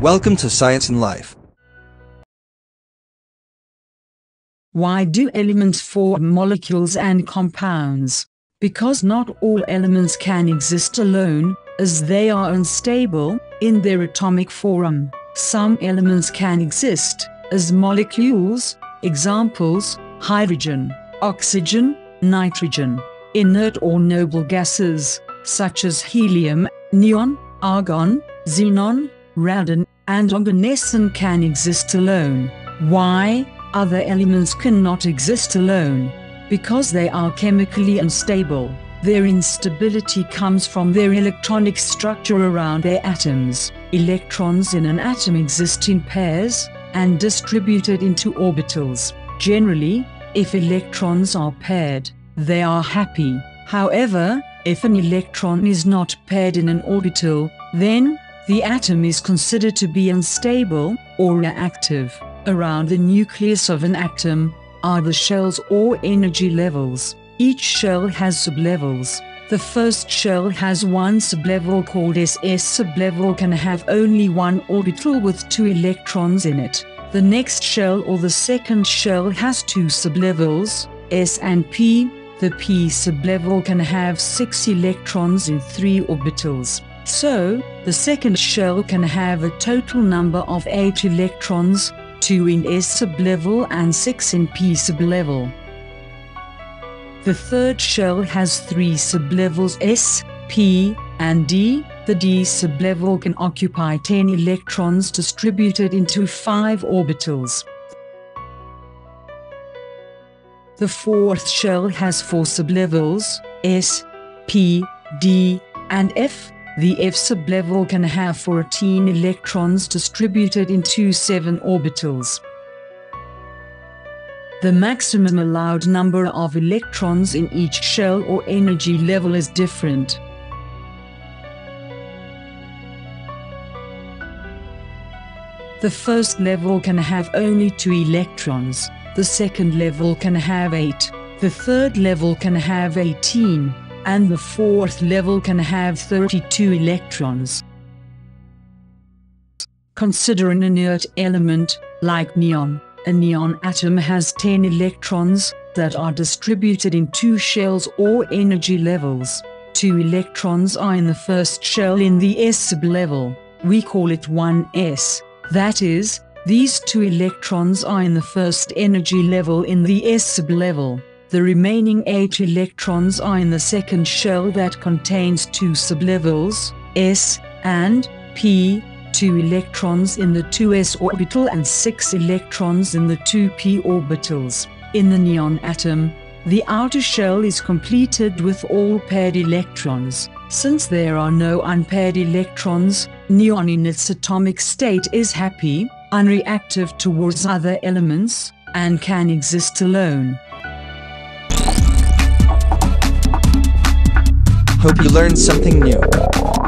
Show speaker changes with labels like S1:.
S1: Welcome to Science in Life.
S2: Why do elements form molecules and compounds? Because not all elements can exist alone, as they are unstable in their atomic form. Some elements can exist as molecules, examples, hydrogen, oxygen, nitrogen, inert or noble gases, such as helium, neon, argon, xenon, radon, and oganesson can exist alone. Why? Other elements cannot exist alone. Because they are chemically unstable. Their instability comes from their electronic structure around their atoms. Electrons in an atom exist in pairs and distributed into orbitals. Generally, if electrons are paired, they are happy. However, if an electron is not paired in an orbital, then the atom is considered to be unstable or reactive. Around the nucleus of an atom are the shells or energy levels. Each shell has sublevels. The first shell has one sublevel called SS sublevel can have only one orbital with two electrons in it. The next shell or the second shell has two sublevels, S and P. The P sublevel can have six electrons in three orbitals. So, the second shell can have a total number of 8 electrons, 2 in S sublevel and 6 in P sublevel. The third shell has 3 sublevels S, P, and D. The D sublevel can occupy 10 electrons distributed into 5 orbitals. The fourth shell has 4 sublevels, S, P, D, and F. The F sublevel can have 14 electrons distributed into 7 orbitals. The maximum allowed number of electrons in each shell or energy level is different. The first level can have only 2 electrons, the second level can have 8, the third level can have 18, and the fourth level can have 32 electrons. Consider an inert element, like neon. A neon atom has 10 electrons that are distributed in two shells or energy levels. Two electrons are in the first shell in the S sublevel. We call it 1s. That is, these two electrons are in the first energy level in the S sublevel. The remaining 8 electrons are in the second shell that contains two sublevels, S and P, 2 electrons in the 2s orbital and 6 electrons in the 2p orbitals. In the neon atom, the outer shell is completed with all paired electrons. Since there are no unpaired electrons, neon in its atomic state is happy, unreactive towards other elements, and can exist alone.
S1: Hope you learned something new.